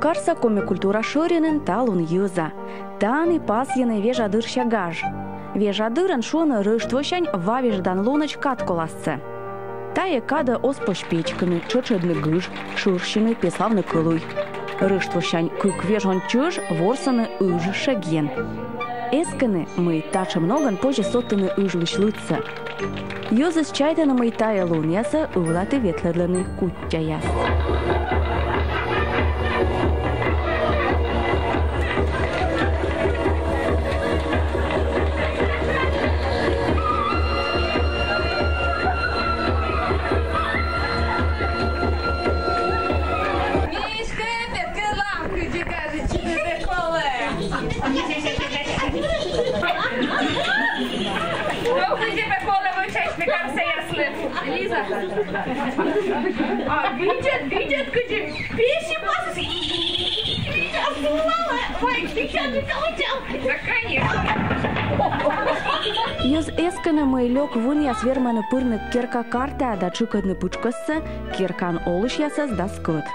карса коми культура шоринен талун юза. Тани пас ене вежадыр щагаж. Вежадырын шуны рыштвощань вавеждан луныч катколасце. Тае када ос пошпечками, чочедны гыж, шурщины пеславны кылуй. Рыштвощань кук вежон чыж, ворсаны ыж шаген. Эсканы мы тачы многан позже соттыны ыж вышлыцца. Юзыс чайтаны мы тая луняса ывлаты ветлерланы кутчаяс. А, видят, видят, где пищи пасы. Ой, ты что, ты получал? Да, конечно. Юз эсканы мы лёк вуньяс верманы пырны керка карта да чыкадны пучкассы, керкан олыш ясас да скыт.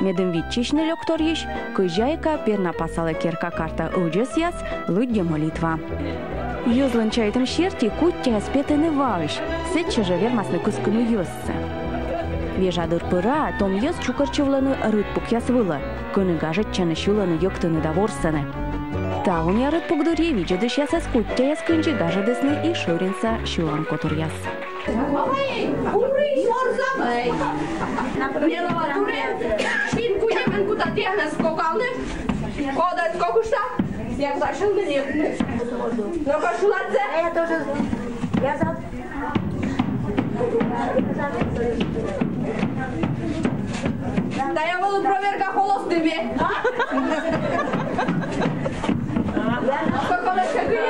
Медым витчичны лёк торьиш, кыжайка перна пасала керка карта ыджес яс, лыдья молитва. Юзлын чайтым шерти куття спетыны валыш, сетче же вермасны кускыны юссы. Вежадыр пыра, том ес чукарчевланы рыт пукясвыла. Кыныгажа чаны шуланы йоктыны да ворсаны. Таун ярыт пугдурьеви жыдыш ясас кутча яс кынчы и шуринса котур яс. Я тоже, я завтра. Да я буду проверка холостыми. Колечко кинь.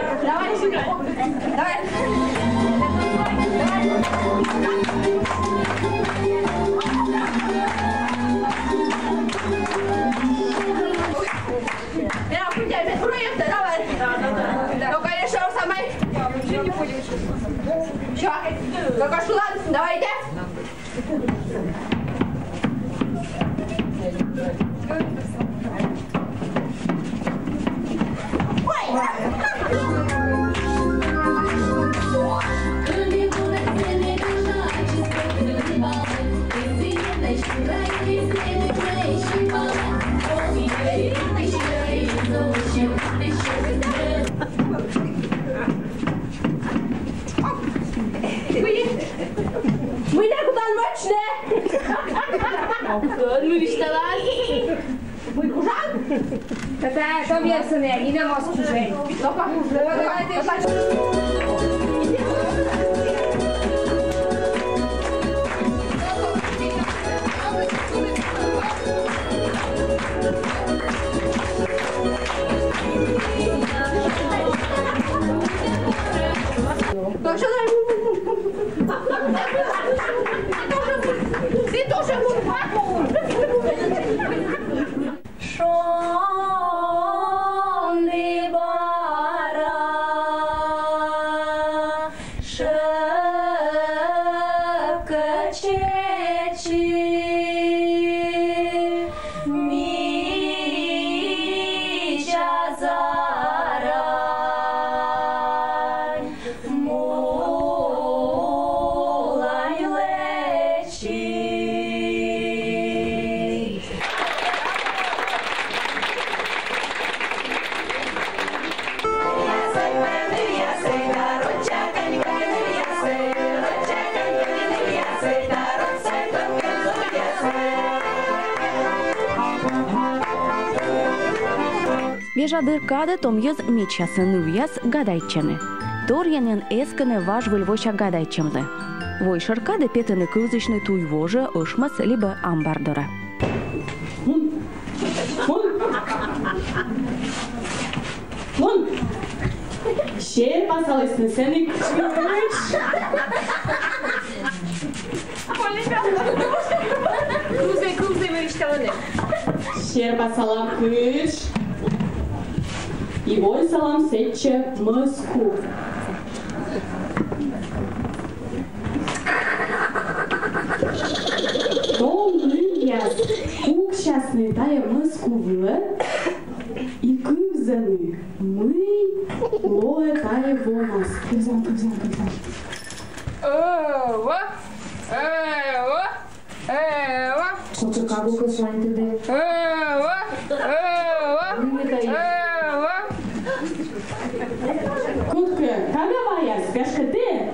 začne. to Buyuracak. Tete, tam yersin ya. Yine maskuşayım. Topak. Topak. Topak. Russia. жадыр кады том ез меча сыну ез гадайчены. Тор енен эскіні важ выльвоща. Вой шыркады петаны кылзышны туй вожы ұшмас либо амбардора. Вон! Şeye masalısın seni çıkmış. Kuze kuze ve işte öyle. Şeye masalakmış. Вой салам сетче мыску. Том яс. Кук щасный тая мыскувлы. И кыбзаны. Мы лоя тая вомас. Кыбзан, кыбзан, кыбзан. Эва, эва, эва, Котка кагу кыслань тыды. эва, эва, эва. Кутка, кагава яс, пешка ты?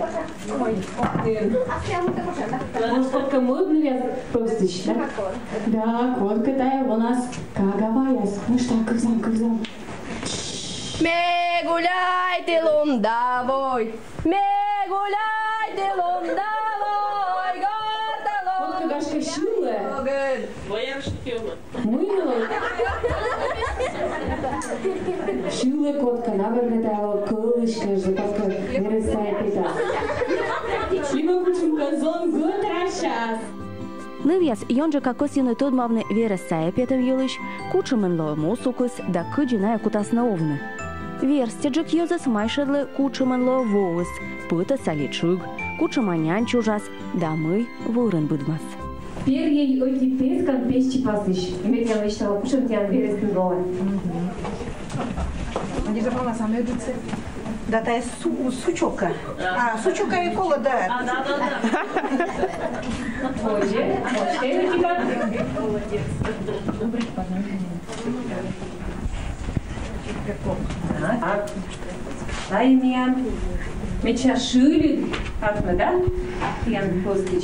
Может, котка модный яс постыч, да? Да, котка тая у нас кагава яс. Ну что, кыбзан, кыбзан. Me gуляйте лундавой, me gуляйте лундавой, Котка гашка шилы. горталогын. Мыло. Шилы котка, наберга тая кылышка, же котка вырастает это. Шлима кучумка зон год рашас. Нывяс йонжа какосины тодмавны вера сая петым йылыш, кучымын ло мусукыс да кыджиная кутасна овны. Верстеджик йозас майшедлы кучымын ло воус, пыта саличуг, кучыманян чужас, да мы вурын будмас. Первый оти пескан пещи пасыш. Имеет я вещала, пушен тян верестен голой. Не забрала саме дитце. Да, та су, сучока. А, сучока е кола, да. Позже, позже, типа. Так. Таймия. Меча шили. Атма, да? Ян постич.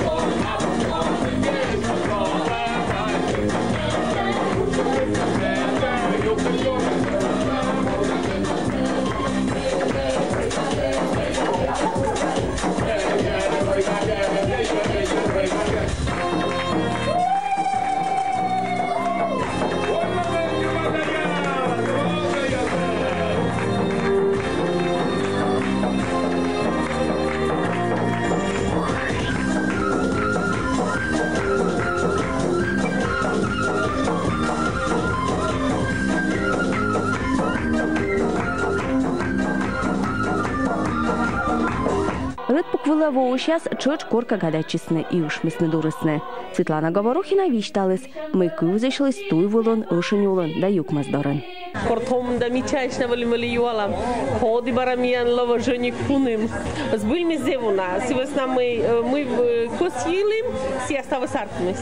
Пуквыла воущас чöч корка гадачисны и ушмисны дурысны. Светлана Говорухина вишталыс, мы кюзешлыс туй вулын, ышын юлын да юкмас дорын. Кортом да мичайшна вали мали юалам. Ходи барамиян лова женик пуним. Сбыль ми зевуна. Си весна мы мы косилим, си остава сартмес.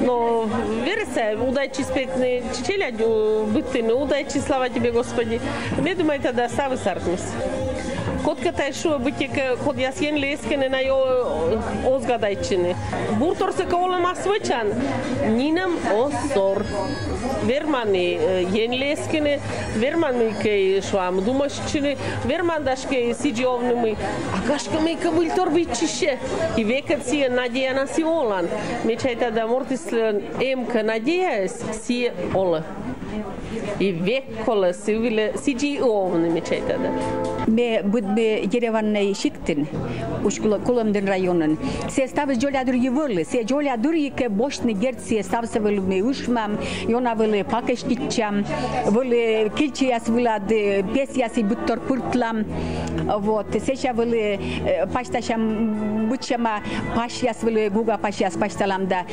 Но вересе, удачи спетны чичеля бытыны, удачи, слава тебе, Господи. Не думай тогда остава сартмес. котката е шуа буќека код јасен лескене на јо озгадајчине. Буртор се колема свечан. Нинам осор. Вермани јен лескене, вермани кај шуам думашчине, вермандаш кај сиджи овне ми. А кашка ми би чише. И векат си е надеја на да си олан. Мечајте да мортислен емка надеја си ола. nadjeja si je ola. I vekola si uvile siđi ovni me čajta da. me bud me Yerevan'ı şiktin. Uşkula Kulamdın rayonun. Se stavs jolyadur yıvırlı. Se jolyadur yıke boşni gert se stavs vılı me uşmam. Yona vılı pakıştikçam. Vılı kilçiyas vılad pesiyasi buttor pırtlam. Вот. Seşa vılı paştaşam bıçama paşyas vılı guga paşyas paştalamda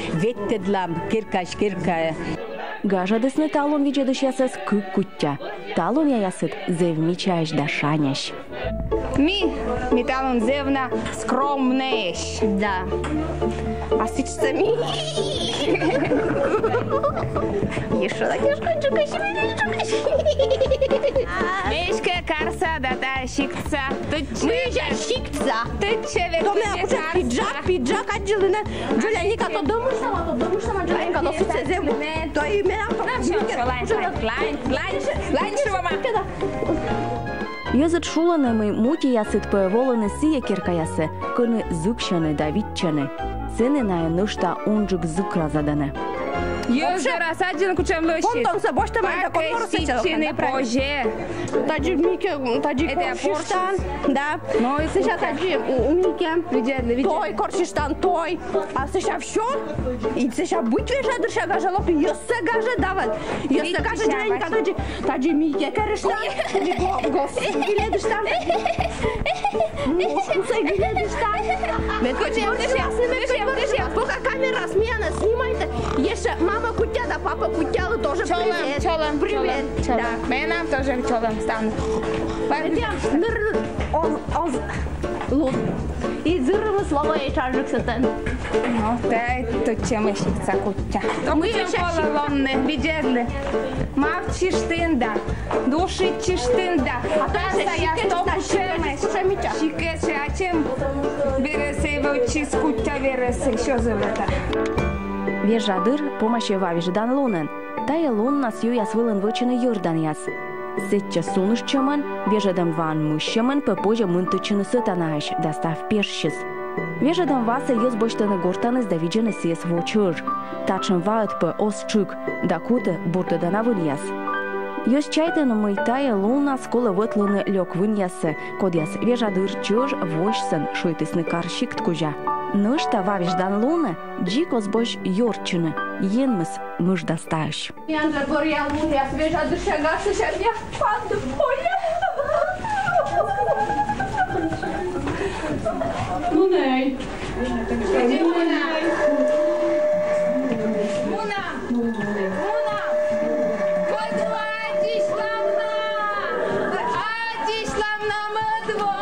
Гажадысны талон вичедышясыз күк күття. Талон яясыт зевмичаеш да шаняш. Ми, ми талон зевна скромнеш. Да. А сичца ми. Ешо да кешка чука шими чука. Мешка карса да та шикца. Мы же шикца. Ты че век. Доме пиджак пиджак аджылына. Джуля то домыса. И ме ако Лайн, лайн, лайн, лайн, швама. Йозыт шуланымый мути ясыт пăеволыны сие киркаясы, кыны зыкшаны да витчаны. Сыны ная нышта унжык зыкра заданы. Eu зарасаджена кучам лошадь. Понтон се бошта ма да колор се чела. Пакестичене поже. Таджи Мике, таджи Это Коршиштан, да. Ну, и Сейчас таджи Мике. Видели, видели. Той Коршиштан, той. А сега все. И сега быть вежа дырша гажа лоп. Йоса гажа дават. Йоса гажа дженка таджи таджи Мике Коршиштан. Таджи Гос Гиледиштан. Мушкуса Гиледиштан. Кучам, кучам, кучам, кучам. Пока камера смена снимает, еще мама кутя да папа кутяла тоже Чолом, привет. чолом, Привет. чолом. Да. Менам тоже чолом стану. Ныр он он лун. И зырымы слова и чаржик сатан. Ну, дай тут чем еще куча. Мы Кучам еще пололомны, видели. Мавчиш тында, душичиш тында. А то еще я щикет, стоп да, щикет, шемеш. шемича. Щикет, шачем. Бересе вовчи скутя вересе. Що зовета? Вежадыр помаще вавиждан лунен. Тая лун нас юяс вылын вычыны юрдан яс. Сетче сунышчымын, вежадам ван мущымын пепожа мынтычыны сытанаш, дастав пешшис. Вежадам васа йос боштаны гортаныз да виджены сес вочур. Тачын ваат пе осчык, да куты буртыдана выньяс. Йос чайтыны мыйтая луна скола вытлыны лёк выньясы, кодяс вежадыр Nështë vavishdan lune, gjikos bosh jorqyne, jenmës mëjdastaish. Janë në gorja lune, ja sveja dësha nga se që mja pandë polje. Lunej. Gdzie Luna? Luna! Luna! Podładzisz nam na! Adzisz nam na mydło!